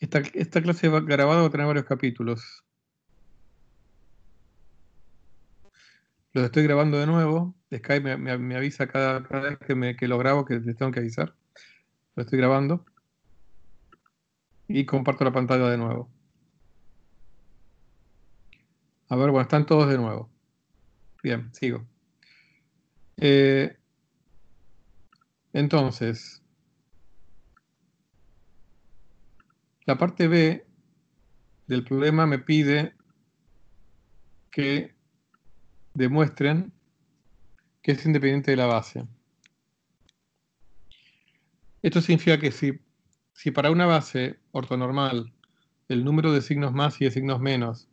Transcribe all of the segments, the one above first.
Esta, esta clase va- grabada va a tener varios capítulos. Los estoy grabando de nuevo. Skype me, me- avisa cada, cada vez que, me, que lo grabo que les tengo que avisar. Lo estoy grabando. Y comparto la pantalla de nuevo. A ver, bueno, están todos de nuevo. Bien, sigo. Eh, entonces, la parte B del problema me pide que demuestren que es independiente de la base. Esto significa que si, si para una base ortonormal el número de signos más y de signos menos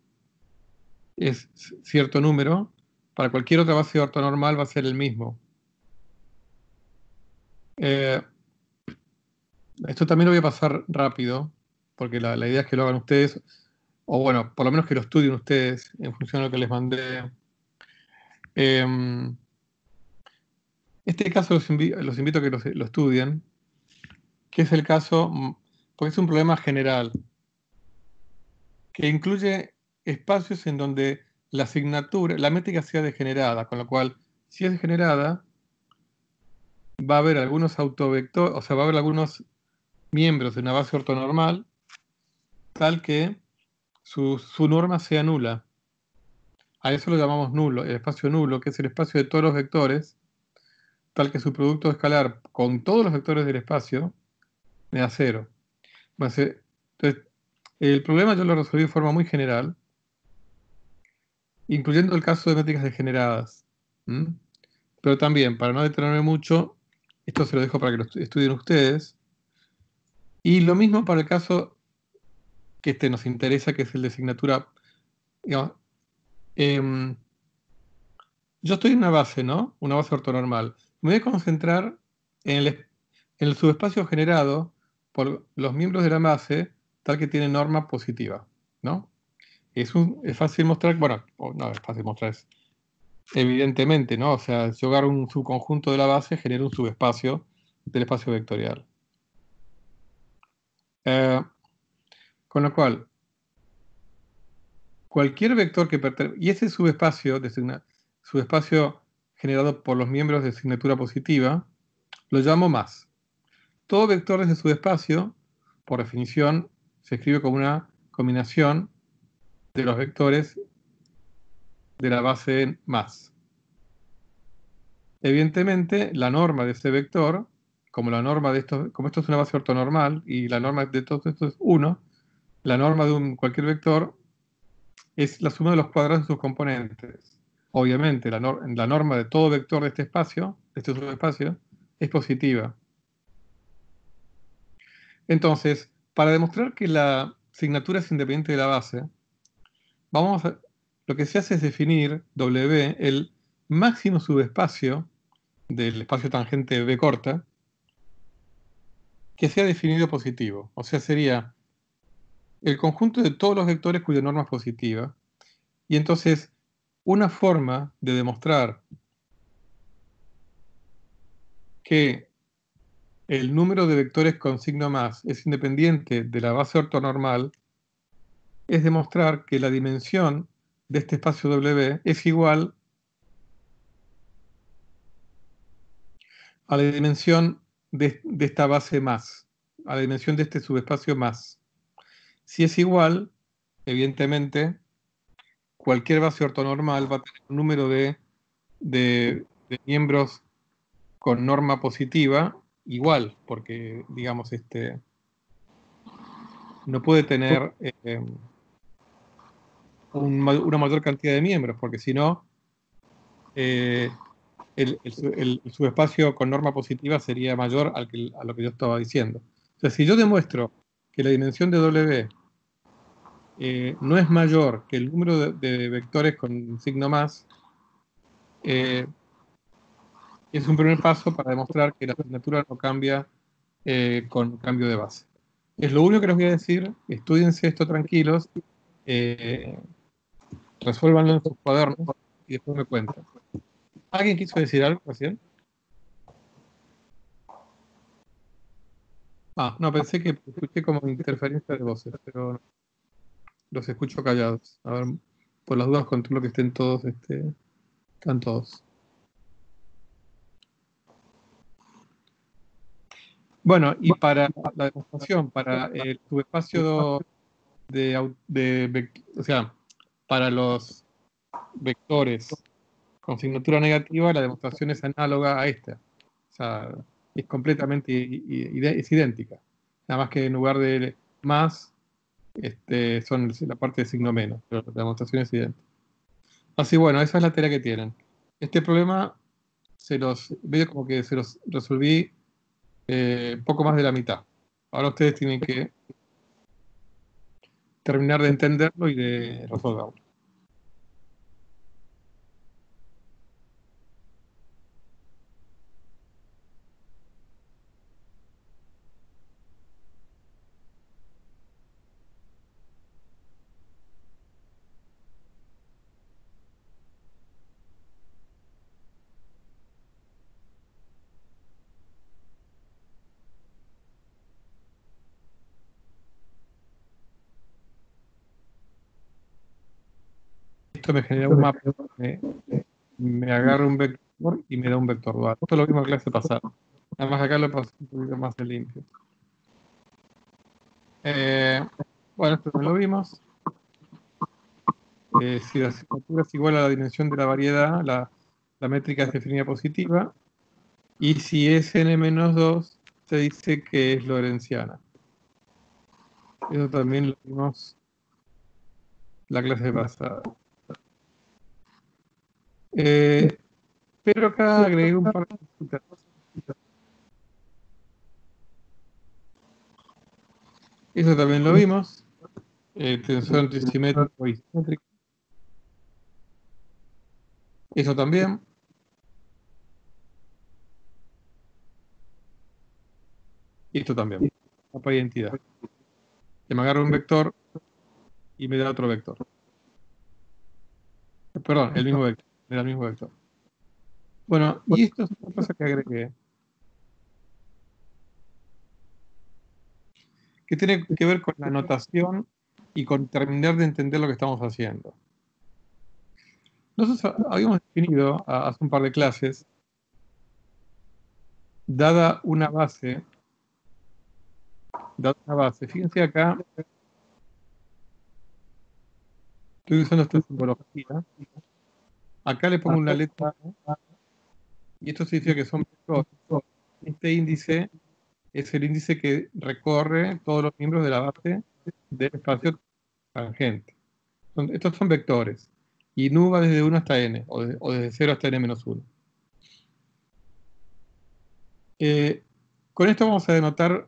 es cierto número, para cualquier otra base ortonormal va a ser el mismo. Eh, esto también lo voy a pasar rápido, porque la, idea es que lo hagan ustedes, o bueno, por lo menos que lo estudien ustedes en función de lo que les mandé. Eh, este caso los, invi los invito a que lo, lo estudien, que es el caso, mm, porque es un problema general, que incluye espacios en donde la asignatura, la métrica sea degenerada, con lo cual, si es degenerada, va a haber algunos autovectores, o sea, va a haber algunos miembros de una base ortonormal, tal que su, su, norma sea nula. A eso lo llamamos nulo, el espacio nulo, que es el espacio de todos los vectores, tal que su producto escalar con todos los vectores del espacio me da cero. Entonces, el problema yo lo resolví de forma muy general, incluyendo el caso de métricas degeneradas. Pero también, para no detenerme mucho, esto se lo dejo para que lo estudien ustedes. Y lo mismo para el caso que este nos interesa, que es el de asignatura. Eh, yo estoy en una base, ¿no? Una base ortonormal. Me voy a concentrar en el, en el subespacio generado por los miembros de la base, tal que tiene norma positiva, ¿no? Es, un, es fácil mostrar, bueno, no es fácil mostrar, es evidentemente, ¿no? O sea, si yo agarro un subconjunto de la base, genero un subespacio del espacio vectorial. Eh, con lo cual, cualquier vector que pertenezca, y ese subespacio, subespacio generado por los miembros de asignatura positiva, lo llamo más. Todo vector de ese subespacio, por definición, se escribe como una combinación de los vectores de la base más. Evidentemente, la norma de ese vector, como la norma de esto, como esto es una base ortonormal y la norma de todo esto es 1, la norma de un, cualquier vector es la suma de los cuadrados de sus componentes. Obviamente, la, nor la norma de todo vector de este espacio, de este subespacio, es positiva. Entonces, para demostrar que la asignatura es independiente de la base, vamos lo que se hace es definir W, el máximo subespacio del espacio tangente B corta, que sea definido positivo. O sea, sería el conjunto de todos los vectores cuya norma es positiva. Y entonces, una forma de demostrar que el número de vectores con signo más es independiente de la base ortonormal es demostrar que la dimensión de este espacio W es igual a la dimensión de, de, esta base más, a la dimensión de este subespacio más. Si es igual, evidentemente, cualquier base ortonormal va a tener un número de, de, miembros con norma positiva igual, porque, digamos, este no puede tener eh, un, una mayor cantidad de miembros, porque si no, eh, el, el, el, subespacio con norma positiva sería mayor al que, a lo que yo estaba diciendo. O sea, si yo demuestro que la dimensión de W eh, no es mayor que el número de, vectores con signo más, eh, es un primer paso para demostrar que la asignatura no cambia eh, con cambio de base. Es lo único que les voy a decir, estudiense esto tranquilos, eh, resuélvanlo en sus cuadernos y después me cuentan. ¿Alguien quiso decir algo recién? Ah, no, pensé que escuché como interferencia de voces, pero los escucho callados. A ver, por las dudas controlo que estén todos, este, están todos. Bueno, y para la demostración, para el subespacio de, de, o sea, para los vectores con signatura negativa, la demostración es análoga a esta. O sea, es completamente es idéntica. Nada más que en lugar de más, este, son la parte de signo menos, pero la demostración es idéntica. Así bueno, esa es la tarea que tienen. Este problema se los veo como que se los resolví eh, poco más de la mitad. Ahora ustedes tienen que terminar de entenderlo y de resolverlo. Esto me genera un mapa, me, agarra un vector y me da un vector dual. Esto es lo mismo que clase pasada. Además acá lo paso un poquito más de limpio. Eh, bueno, esto no lo vimos. Eh, si la asignatura es igual a la dimensión de la variedad, la, la métrica es definida positiva. Y si es n-2, se dice que es lorenciana. Eso también lo vimos la clase pasada. Eh, pero acá agregué un par de cositas. Eso también lo vimos. Eh, tensor antisimétrico y simétrico. Eso también. Y esto también. Mapa de identidad. Que me agarra un vector y me da otro vector. Perdón, el mismo vector del mismo vector. Bueno, y esto es una cosa que agregué. Que tiene que ver con la notación y con terminar de entender lo que estamos haciendo. Nosotros habíamos definido hace un par de clases, dada una base, dada una base, fíjense acá, estoy usando esta simbología, Acá le pongo una letra y esto significa que son Este índice es el índice que recorre todos los miembros de la base del espacio tangente. estos son vectores. Y nu va desde 1 hasta n, o, desde 0 hasta n menos 1. Eh, con esto vamos a denotar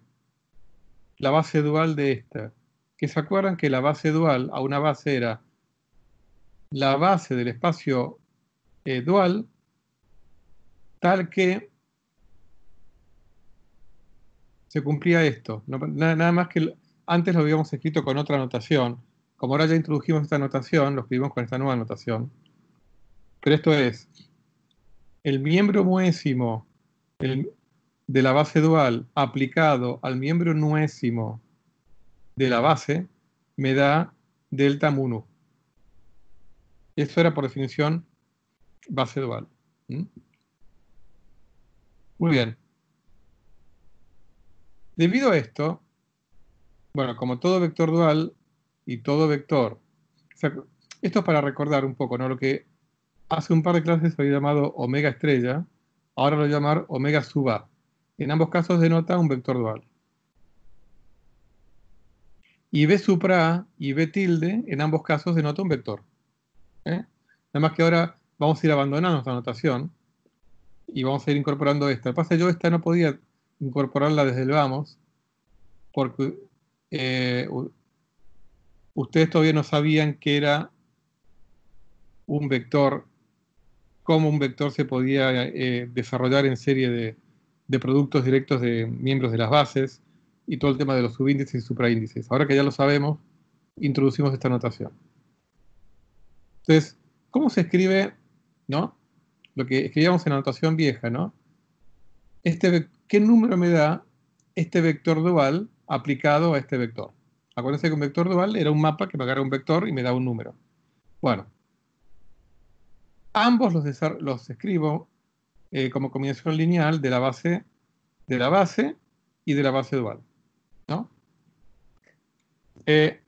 la base dual de esta. Que se acuerdan que la base dual a una base era la base del espacio eh, dual, tal que se cumplía esto. nada, más que antes lo habíamos escrito con otra notación. Como ahora ya introdujimos esta notación, lo escribimos con esta nueva notación. Pero esto es, el miembro muésimo de la base dual aplicado al miembro nuésimo de la base me da delta mu Eso era por definición base dual. Muy bien. Debido a esto, bueno, como todo vector dual y todo vector, esto es para recordar un poco, ¿no? Lo que hace un par de clases había llamado omega estrella, ahora lo voy a llamar omega sub A. En ambos casos denota un vector dual. Y B supra A y B tilde, en ambos casos denota un vector. ¿eh? Nada más que ahora vamos a ir abandonando esta notación y vamos a ir incorporando esta. Lo que es que yo esta no podía incorporarla desde el vamos porque eh, ustedes todavía no sabían que era un vector, cómo un vector se podía eh, desarrollar en serie de, de, productos directos de miembros de las bases y todo el tema de los subíndices y supraíndices. Ahora que ya lo sabemos, introducimos esta notación. Entonces, ¿cómo se escribe ¿no? Lo que escribíamos en la notación vieja, ¿no? Este, ¿Qué número me da este vector dual aplicado a este vector. Acuérdense que un vector dual era un mapa que me agarra un vector y me da un número. Bueno, ambos los, los escribo eh, como combinación lineal de la base de la base y de la base dual. ¿no? Eh,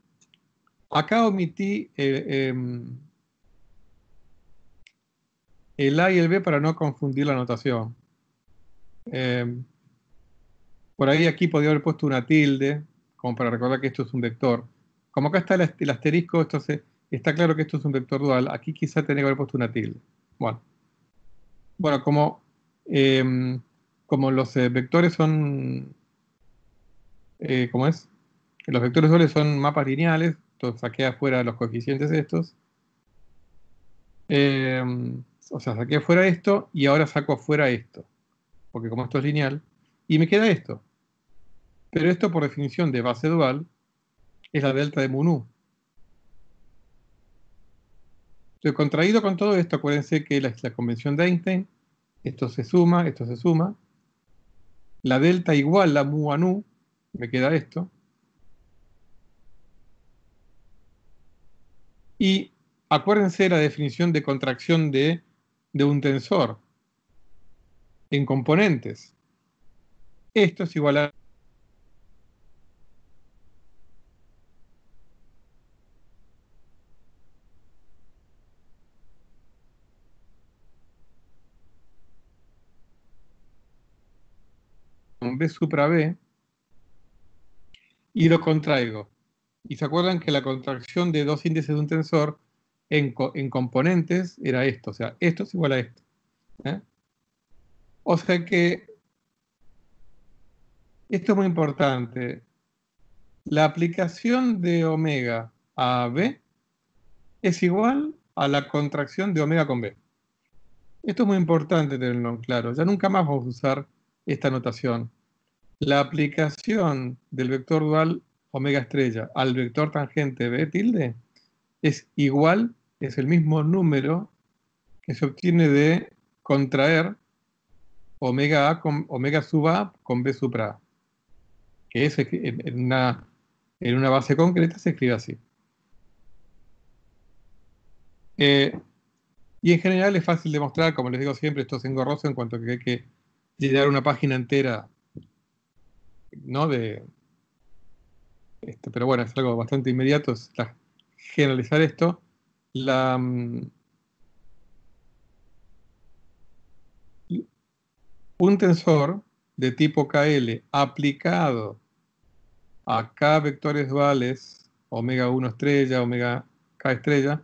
acá omití eh, em, el A y el B para no confundir la notación. Em, por ahí aquí podría haber puesto una tilde, como para recordar que esto es un vector. Como acá está el, asterisco, esto está claro que esto es un vector dual. Aquí quizá tenía que haber puesto una tilde. Bueno, bueno como, em, como los eh, vectores son, eh, ¿cómo es? Los vectores duales son mapas lineales, entonces saqué afuera los coeficientes estos. Em, o sea, saqué afuera esto y ahora saco afuera esto. Porque como esto es lineal, y me queda esto. Pero esto por definición de base dual es la delta de Munu. Entonces, contraído con todo esto, acuérdense que la, la convención de Einstein, esto se suma, esto se suma. La delta igual a mu a nu, me queda esto. Y acuérdense la definición de contracción de, de un tensor en componentes. Esto es igual a B supra B y lo contraigo. Y se acuerdan que la contracción de dos índices de un tensor en, componentes era esto, o sea, esto es igual a esto. ¿eh? O sea que esto es muy importante. La aplicación de omega a B es igual a la contracción de omega con B. Esto es muy importante tenerlo en claro. Ya nunca más vamos a usar esta notación. La aplicación del vector dual omega estrella al vector tangente B tilde es igual, es el mismo número que se obtiene de contraer omega A con omega sub A con B supra A que es en una, en una base concreta se escribe así. Eh, y en general es fácil de mostrar, como les digo siempre, esto es engorroso en cuanto a que hay que llenar una página entera, ¿no? De, este, pero bueno, es algo bastante inmediato, generalizar esto. La, mm, un tensor de tipo KL aplicado a K vectores duales, omega 1 estrella, omega K estrella,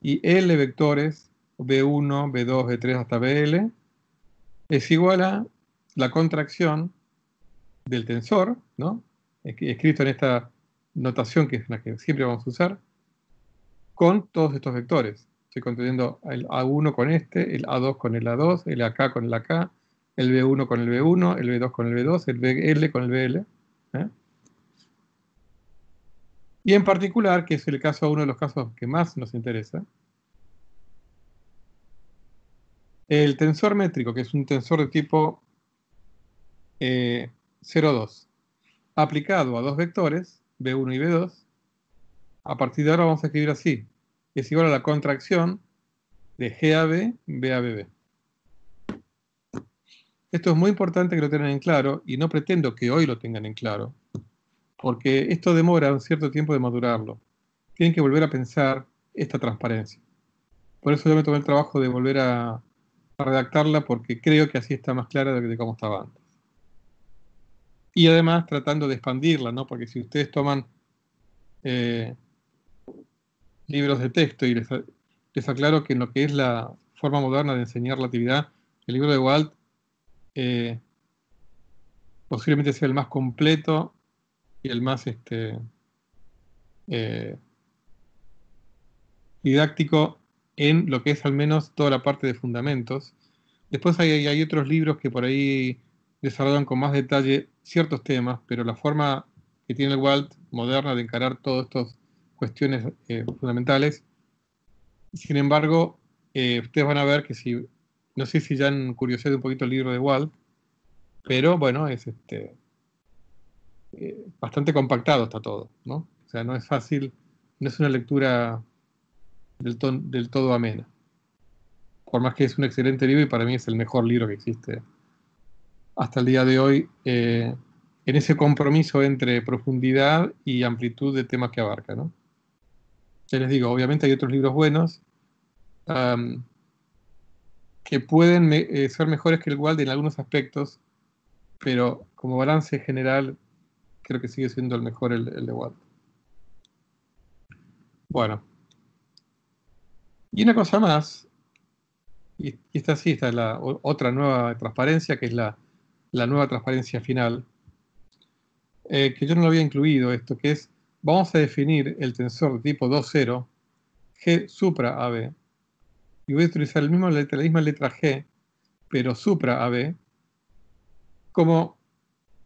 y L vectores, B1, B2, B3 hasta BL, es igual a la contracción del tensor, ¿no? escrito en esta notación que es la que siempre vamos a usar, con todos estos vectores. Estoy construyendo el A1 con este, el A2 con el A2, el AK con el AK, el B1 con el B1, el B2 con el B2, el BL con el BL. ¿eh? Y en particular, que es el caso, uno de los casos que más nos interesa, el tensor métrico, que es un tensor de tipo 0,2, eh, aplicado a dos vectores, B1 y B2, a partir de ahora vamos a escribir así. Es igual a la contracción de GAB, BABB. Esto es muy importante que lo tengan en claro y no pretendo que hoy lo tengan en claro, porque esto demora un cierto tiempo de madurarlo. Tienen que volver a pensar esta transparencia. Por eso yo me tomé el trabajo de volver a, redactarla porque creo que así está más clara de, cómo estaba antes. Y además tratando de expandirla, ¿no? Porque si ustedes toman eh, libros de texto y les, les, aclaro que en lo que es la forma moderna de enseñar la actividad, el libro de Walt eh, posiblemente sea el más completo y el más este, eh, didáctico en lo que es al menos toda la parte de fundamentos. Después hay, hay otros libros que por ahí desarrollan con más detalle ciertos temas, pero la forma que tiene el Walt moderna de encarar todas estas cuestiones eh, fundamentales. Sin embargo, eh, ustedes van a ver que si, no sé si ya han curioseado un poquito el libro de Walt, pero bueno, es este, eh, bastante compactado está todo, ¿no? O sea, no es fácil, no es una lectura del, todo amena. Por más que es un excelente libro y para mí es el mejor libro que existe hasta el día de hoy en ese compromiso entre profundidad y amplitud de temas que abarca, ¿no? Ya les digo, obviamente hay otros libros buenos que pueden eh, ser mejores que el Wald en algunos aspectos, pero como balance general creo que sigue siendo el mejor el, de Wald. Bueno. Y una cosa más, y, esta sí, esta es la otra nueva transparencia, que es la, nueva transparencia final, eh, que yo no lo había incluido esto, que es, vamos a definir el tensor de tipo 2.0, G supra AB, y voy a utilizar el mismo letra, la misma letra G, pero supra AB, como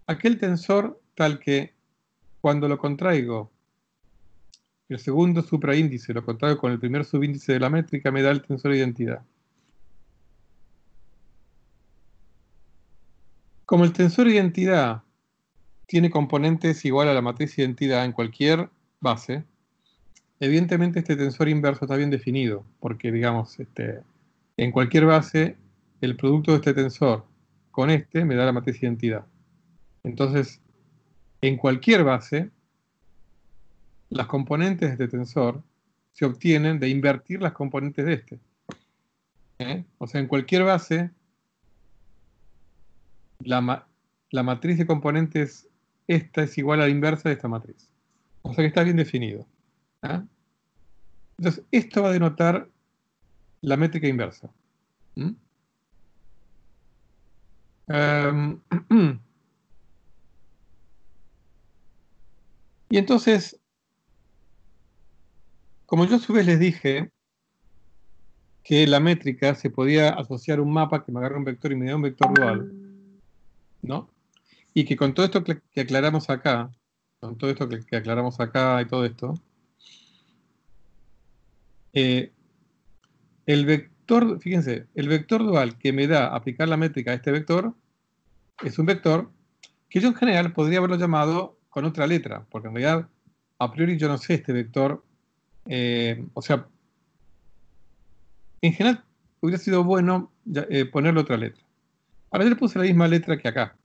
aquel tensor tal que cuando lo contraigo, el segundo supraíndice lo contraigo con el primer subíndice de la métrica, me da el tensor de identidad. Como el tensor de identidad tiene componentes igual a la matriz de identidad en cualquier base, evidentemente este tensor inverso está bien definido, porque digamos, este, en cualquier base, el producto de este tensor con este me da la matriz de identidad. Entonces, en cualquier base, las componentes de este tensor se obtienen de invertir las componentes de este. ¿Eh? O sea, en cualquier base, la, la matriz de componentes esta es igual a la inversa de esta matriz. O sea que está bien definido. ¿Ah? Entonces, esto va a denotar la métrica inversa. Em, y entonces, como yo a su vez les dije que la métrica se podía asociar a un mapa que me agarra un vector y me da un vector dual, ¿no? Y que con todo esto que aclaramos acá, con todo esto que aclaramos acá y todo esto, eh, el vector, fíjense, el vector dual que me da aplicar la métrica a este vector es un vector que yo en general podría haberlo llamado con otra letra, porque en realidad a priori yo no sé este vector, eh, o sea, en general hubiera sido bueno eh, ponerle otra letra. Ahora yo le puse la misma letra que acá.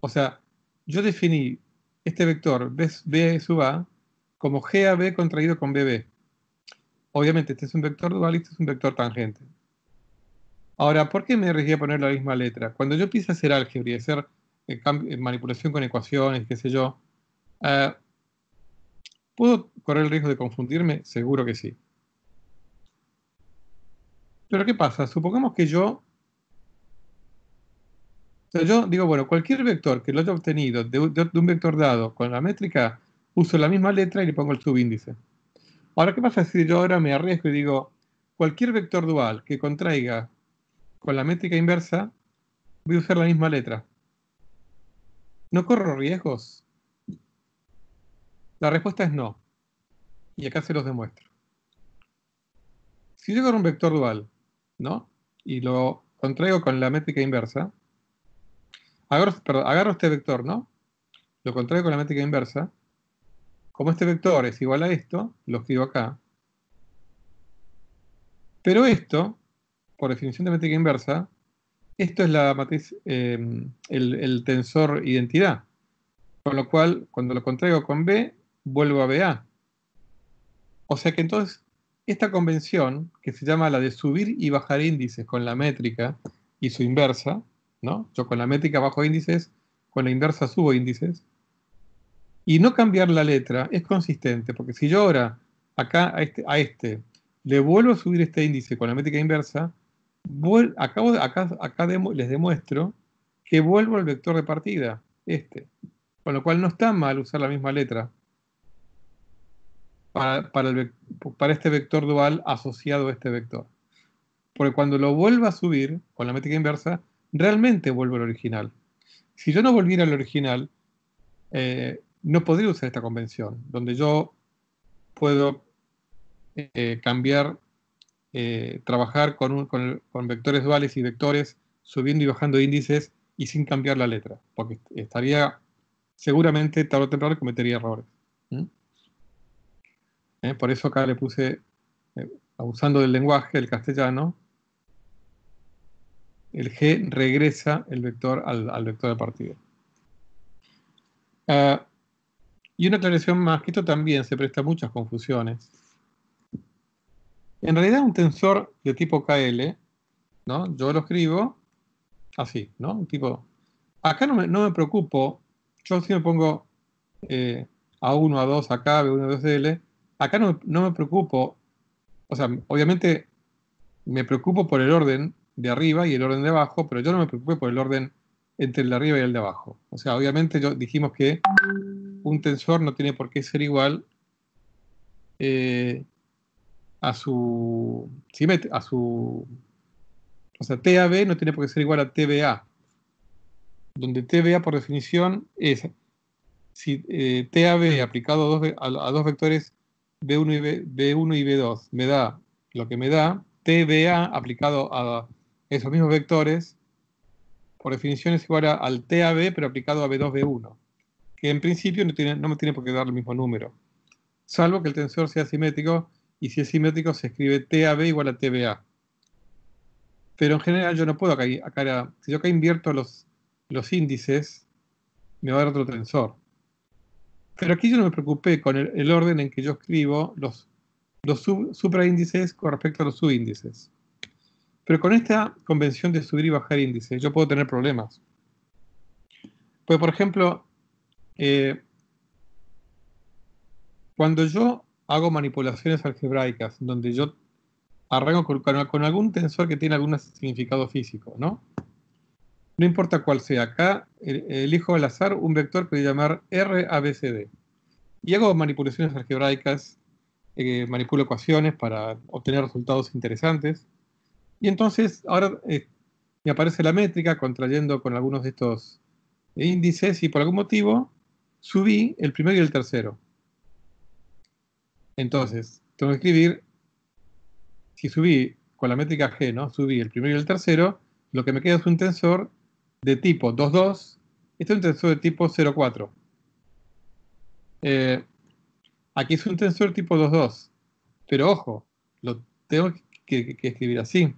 O sea, yo definí este vector B sub A como GAB contraído con BB. Obviamente este es un vector dual y este es un vector tangente. Ahora, ¿por qué me a poner la misma letra? Cuando yo empiezo a hacer álgebra y hacer eh, eh, manipulación con ecuaciones, qué sé yo, eh, ¿puedo correr el riesgo de confundirme? Seguro que sí. Pero ¿qué pasa? Supongamos que yo... yo digo, bueno, cualquier vector que lo haya obtenido de un vector dado con la métrica uso la misma letra y le pongo el subíndice. Ahora, ¿qué pasa si yo ahora me arriesgo y digo, cualquier vector dual que contraiga con la métrica inversa, voy a usar la misma letra? ¿No corro riesgos? La respuesta es no. Y acá se los demuestro. Si yo agarro un vector dual, ¿no? Y lo contraigo con la métrica inversa, agarro, perdón, agarro este vector, ¿no? Lo contraigo con la métrica inversa, como este vector es igual a esto, lo escribo acá. Pero esto, por definición de métrica inversa, esto es la matriz, em, el, tensor identidad. Con lo cual, cuando lo contraigo con B, vuelvo a BA. O sea que entonces, esta convención, que se llama la de subir y bajar índices con la métrica y su inversa, ¿no? Yo con la métrica bajo índices, con la inversa subo índices, y no cambiar la letra es consistente, porque si yo ahora acá a este, a este le vuelvo a subir este índice con la métrica inversa, acabo, acá, acá les demuestro que vuelvo al vector de partida, este. Con lo cual no está mal usar la misma letra para, para este vector dual asociado a este vector. Porque cuando lo vuelva a subir con la métrica inversa, realmente vuelvo al original. Si yo no volviera al original, eh, no podría usar esta convención, donde yo puedo eh, cambiar, eh, trabajar con, vectores duales y vectores, subiendo y bajando índices y sin cambiar la letra, porque estaría seguramente tarde o temprano cometería errores. Por eso acá le puse, eh, usando del lenguaje, el castellano, el G regresa el vector al, vector de partida. Ah, y una aclaración más, que esto también se presta a muchas confusiones. En realidad un tensor de tipo KL, ¿no? Yo lo escribo así, ¿no? Tipo... Acá no me, preocupo, yo si me pongo eh, A1, A2, acá, B1, B2, acá no, me preocupo, o sea, obviamente me preocupo por el orden de arriba y el orden de abajo, pero yo no me preocupo por el orden entre el de arriba y el de abajo. O sea, obviamente yo dijimos que un tensor no tiene por qué ser igual eh, a su a su o sea, TAB no tiene por qué ser igual a TBA, donde TBA por definición es si eh, TAB aplicado a dos, vectores B1 y, B, 1 y B2 me da lo que me da, TBA aplicado a esos mismos vectores por definición es igual al TAB pero aplicado a B2, B1, que en principio no, tiene, no me tiene por qué dar el mismo número, salvo que el tensor sea simétrico y si es simétrico se escribe TAB igual a TBA. Pero en general yo no puedo acá, acá si yo acá invierto los, los índices, me va a dar otro tensor. Pero aquí yo no me preocupé con el, orden en que yo escribo los, los supraíndices con respecto a los subíndices. Pero con esta convención de subir y bajar índices, yo puedo tener problemas. Pues, por ejemplo, eh, cuando yo hago manipulaciones algebraicas, donde yo arranco con, algún tensor que tiene algún significado físico, ¿no? No importa cuál sea. Acá elijo al azar un vector que voy a llamar RABCD. Y hago manipulaciones algebraicas, eh, manipulo ecuaciones para obtener resultados interesantes. Y entonces ahora eh, me aparece la métrica contrayendo con algunos de estos índices y por algún motivo subí el primero y el tercero. Entonces, tengo que escribir, si subí con la métrica G, ¿no? Subí el primero y el tercero, lo que me queda es un tensor de tipo 2,2, este es un tensor de tipo 0,4. Eh, aquí es un tensor tipo 2,2, pero ojo, lo tengo que, escribir así.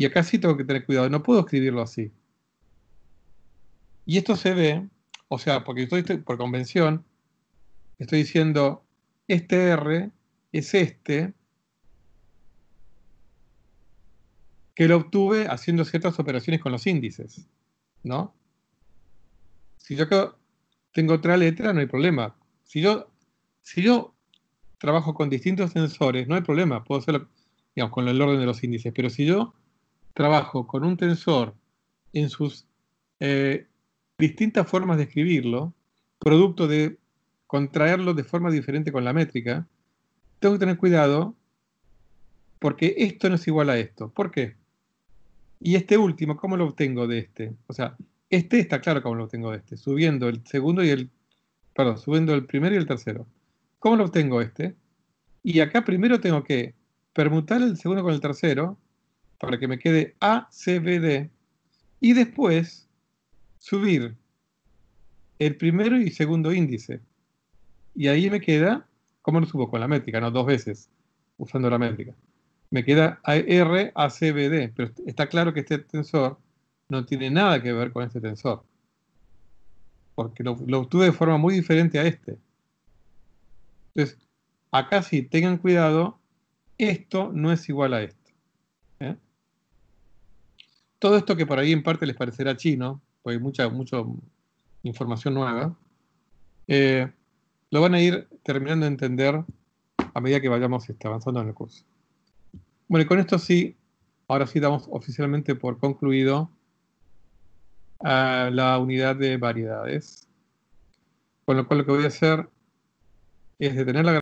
Y acá sí tengo que tener cuidado, no puedo escribirlo así. Y esto se ve, o sea, porque estoy por convención, estoy diciendo este R es este que lo obtuve haciendo ciertas operaciones con los índices, ¿no? Si yo tengo otra letra, no hay problema. Si yo, si yo trabajo con distintos tensores, no hay problema, puedo hacerlo con el orden de los índices, pero si yo trabajo con un tensor en sus eh, distintas formas de escribirlo, producto de contraerlo de forma diferente con la métrica, tengo que tener cuidado porque esto no es igual a esto. ¿Por qué? Y este último, ¿cómo lo obtengo de este? O sea, este está claro cómo lo obtengo de este, subiendo el segundo y el, perdón, subiendo el primero y el tercero. ¿Cómo lo obtengo este? Y acá primero tengo que permutar el segundo con el tercero para que me quede A, C, B, D. Y después subir el primero y segundo índice. Y ahí me queda, ¿cómo lo subo? Con la métrica, no dos veces, usando la métrica. Me queda R, A, C, B, D. Pero está claro que este tensor no tiene nada que ver con este tensor. Porque lo, obtuve de forma muy diferente a este. Entonces, acá sí, tengan cuidado, esto no es igual a esto. ¿Eh? Todo esto que por ahí en parte les parecerá chino, porque hay mucha, mucha información nueva, eh, lo van a ir terminando de entender a medida que vayamos este, avanzando en el curso. Bueno, y con esto sí, ahora sí damos oficialmente por concluido la unidad de variedades. Con lo cual lo que voy a hacer es detener la